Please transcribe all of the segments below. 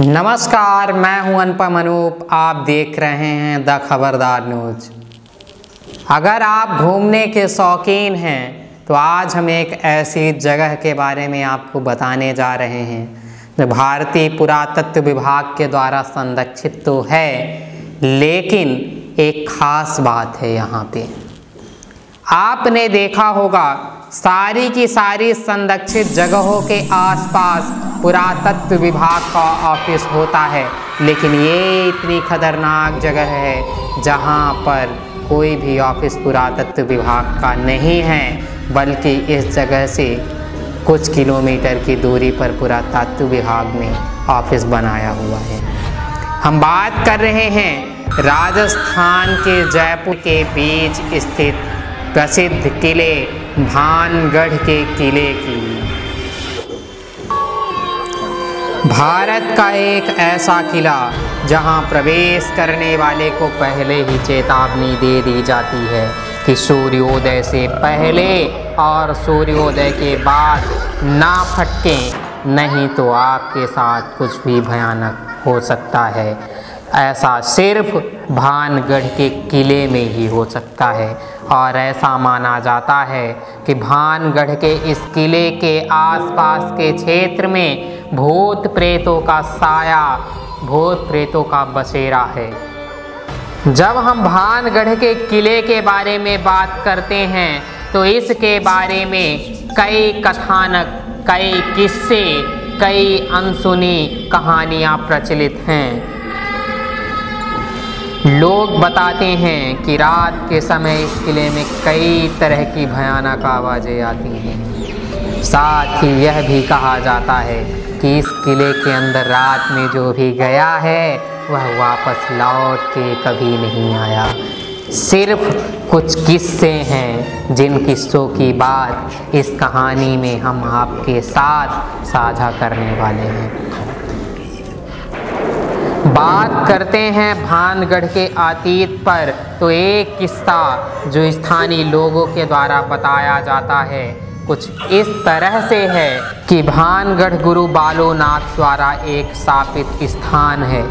नमस्कार, मैं हूँ अनुपम अनूप आप देख रहे हैं द खबरदार न्यूज़। अगर आप घूमने के शौकीन हैं तो आज हम एक ऐसी जगह के बारे में आपको बताने जा रहे हैं, जो भारतीय पुरातत्व विभाग के द्वारा संरक्षित तो है, लेकिन एक खास बात है यहाँ पे। आपने देखा होगा सारी की सारी संरक्षित जगहों के आसपास पुरातत्व विभाग का ऑफ़िस होता है। लेकिन ये इतनी खतरनाक जगह है, जहाँ पर कोई भी ऑफ़िस पुरातत्व विभाग का नहीं है, बल्कि इस जगह से कुछ किलोमीटर की दूरी पर पुरातत्व विभाग ने ऑफ़िस बनाया हुआ है। हम बात कर रहे हैं राजस्थान के जयपुर के बीच स्थित प्रसिद्ध किले भानगढ़ के किले की। भारत का एक ऐसा किला जहाँ प्रवेश करने वाले को पहले ही चेतावनी दे दी जाती है कि सूर्योदय से पहले और सूर्योदय के बाद ना फटकें, नहीं तो आपके साथ कुछ भी भयानक हो सकता है। ऐसा सिर्फ़ भानगढ़ के किले में ही हो सकता है। और ऐसा माना जाता है कि भानगढ़ के इस किले के आसपास के क्षेत्र में भूत प्रेतों का साया, भूत प्रेतों का बसेरा है। जब हम भानगढ़ के किले के बारे में बात करते हैं तो इसके बारे में कई कथानक, कई किस्से, कई अनसुनी कहानियाँ प्रचलित हैं। लोग बताते हैं कि रात के समय इस किले में कई तरह की भयानक आवाज़ें आती हैं। साथ ही यह भी कहा जाता है कि इस किले के अंदर रात में जो भी गया है, वह वापस लौट के कभी नहीं आया। सिर्फ़ कुछ किस्से हैं जिन किस्सों की बात इस कहानी में हम आपके साथ साझा करने वाले हैं। बात करते हैं भानगढ़ के अतीत पर तो एक किस्सा जो स्थानीय लोगों के द्वारा बताया जाता है, कुछ इस तरह से है कि भानगढ़ गुरु बालोनाथ द्वारा एक स्थापित स्थान है।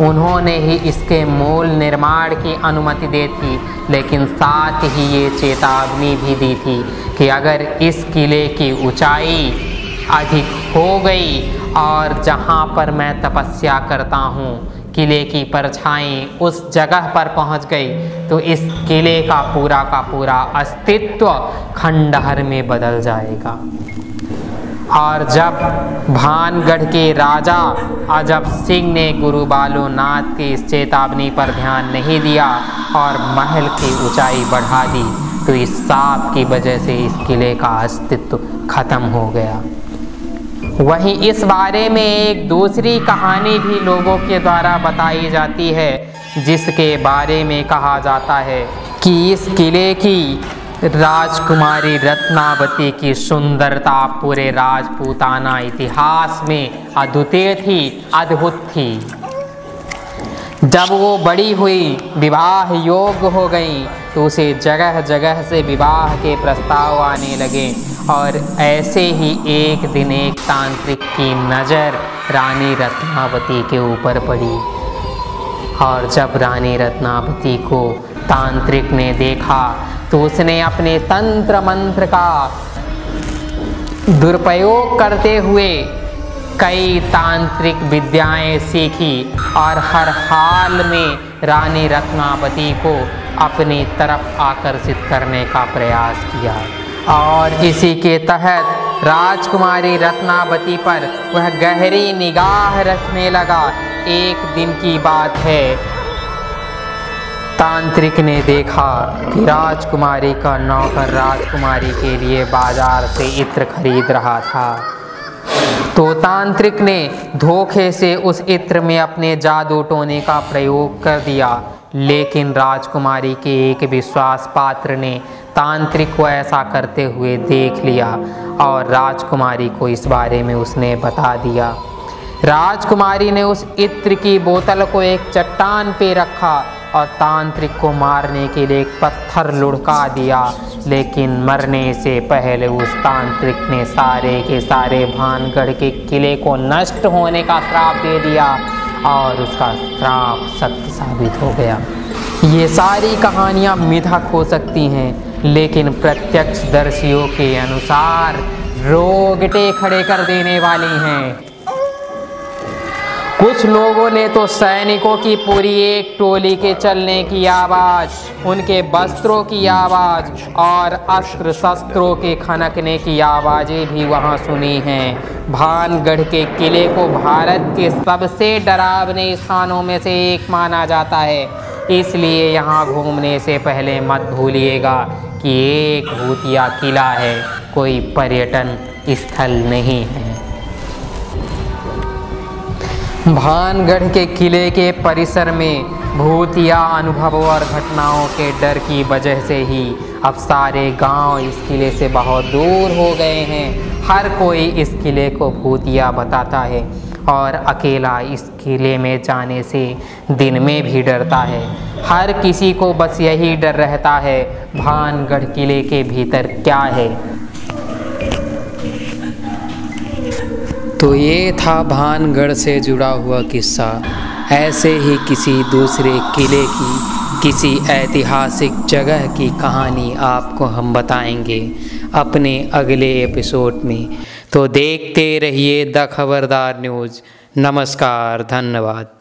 उन्होंने ही इसके मूल निर्माण की अनुमति दी थी, लेकिन साथ ही ये चेतावनी भी दी थी कि अगर इस किले की ऊंचाई अधिक हो गई और जहाँ पर मैं तपस्या करता हूँ, किले की परछाई उस जगह पर पहुँच गई तो इस किले का पूरा का पूरा अस्तित्व खंडहर में बदल जाएगा। और जब भानगढ़ के राजा अजब सिंह ने गुरु बालोनाथ की इस चेतावनी पर ध्यान नहीं दिया और महल की ऊंचाई बढ़ा दी तो इस सांप की वजह से इस किले का अस्तित्व खत्म हो गया। वहीं इस बारे में एक दूसरी कहानी भी लोगों के द्वारा बताई जाती है, जिसके बारे में कहा जाता है कि इस किले की राजकुमारी रत्नावती की सुंदरता पूरे राजपूताना इतिहास में अद्वितीय थी, अद्भुत थी। जब वो बड़ी हुई, विवाह योग्य हो गई तो उसे जगह जगह से विवाह के प्रस्ताव आने लगे और ऐसे ही एक दिन एक तांत्रिक की नज़र रानी रत्नावती के ऊपर पड़ी। और जब रानी रत्नावती को तांत्रिक ने देखा तो उसने अपने तंत्र मंत्र का दुरुपयोग करते हुए कई तांत्रिक विद्याएँ सीखी और हर हाल में रानी रत्नावती को अपनी तरफ़ आकर्षित करने का प्रयास किया। और इसी के तहत राजकुमारी रत्नावती पर वह गहरी निगाह रखने लगा। एक दिन की बात है। तांत्रिक ने देखा कि राजकुमारी का नौकर राजकुमारी के लिए बाज़ार से इत्र खरीद रहा था। तो तांत्रिक ने धोखे से उस इत्र में अपने जादू टोने का प्रयोग कर दिया। लेकिन राजकुमारी के एक विश्वास पात्र ने तांत्रिक को ऐसा करते हुए देख लिया और राजकुमारी को इस बारे में उसने बता दिया। राजकुमारी ने उस इत्र की बोतल को एक चट्टान पे रखा और तांत्रिक को मारने के लिए एक पत्थर लुढ़का दिया, लेकिन मरने से पहले उस तांत्रिक ने सारे के सारे भानगढ़ के किले को नष्ट होने का श्राप दे दिया। और उसका श्राप सत्य साबित हो गया। ये सारी कहानियाँ मिथक हो सकती हैं, लेकिन प्रत्यक्षदर्शियों के अनुसार रोगटे खड़े कर देने वाली हैं। कुछ लोगों ने तो सैनिकों की पूरी एक टोली के चलने की आवाज़, उनके वस्त्रों की आवाज़ और अस्त्र शस्त्रों के खनकने की आवाज़ें भी वहाँ सुनी हैं। भानगढ़ के किले को भारत के सबसे डरावने स्थानों में से एक माना जाता है। इसलिए यहाँ घूमने से पहले मत भूलिएगा कि एक भूतिया किला है, कोई पर्यटन स्थल नहीं है। भानगढ़ के किले के परिसर में भूतिया अनुभवों और घटनाओं के डर की वजह से ही अब सारे गाँव इस किले से बहुत दूर हो गए हैं। हर कोई इस किले को भूतिया बताता है और अकेला इस किले में जाने से दिन में भी डरता है। हर किसी को बस यही डर रहता है, भानगढ़ किले के भीतर क्या है? तो ये था भानगढ़ से जुड़ा हुआ किस्सा। ऐसे ही किसी दूसरे किले की, किसी ऐतिहासिक जगह की कहानी आपको हम बताएँगे अपने अगले एपिसोड में। तो देखते रहिए द खबरदार न्यूज़। नमस्कार, धन्यवाद।